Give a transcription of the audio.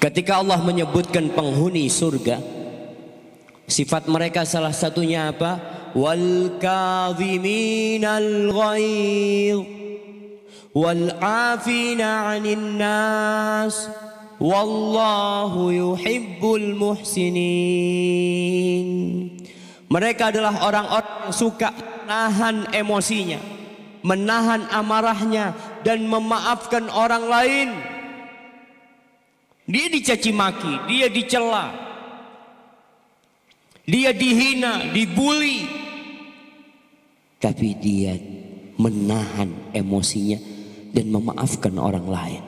Ketika Allah menyebutkan penghuni surga, sifat mereka salah satunya apa? Wal kadhiminal ghaidh wal 'afina 'anil nas wallahu yuhibbul muhsinin. Mereka adalah orang-orang suka menahan emosinya, menahan amarahnya dan memaafkan orang lain. Dia dicaci maki, dia dicela. Dia dihina, dibully. Tapi dia menahan emosinya dan memaafkan orang lain.